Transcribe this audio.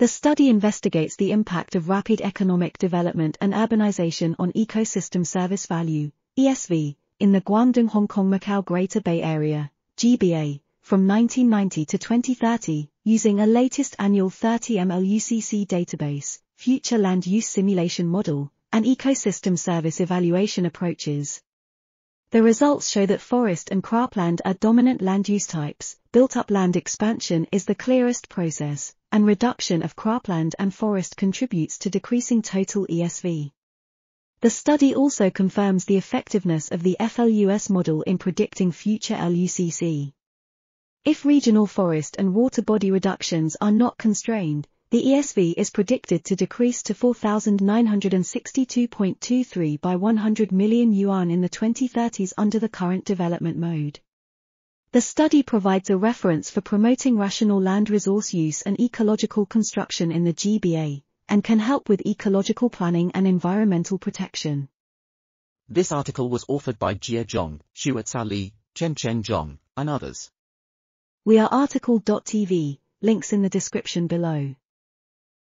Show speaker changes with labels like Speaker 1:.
Speaker 1: The study investigates the impact of rapid economic development and urbanization on ecosystem service value, ESV, in the Guangdong Hong Kong Macao Greater Bay Area, GBA, from 1990 to 2030, using a latest annual 30 MLUCC database, future land use simulation model, and ecosystem service evaluation approaches. The results show that forest and cropland are dominant land use types, built-up land expansion is the clearest process, and reduction of cropland and forest contributes to decreasing total ESV. The study also confirms the effectiveness of the FLUS model in predicting future LUCC. If regional forest and water body reductions are not constrained, the ESV is predicted to decrease to 4,962.23 by 100 million yuan in the 2030s under the current development mode. The study provides a reference for promoting rational land resource use and ecological construction in the GBA, and can help with ecological planning and environmental protection.
Speaker 2: This article was authored by Jie Zhang, Xuecao Li, Chenchen Zhang, and others.
Speaker 1: We are RTCL.TV, links in the description below.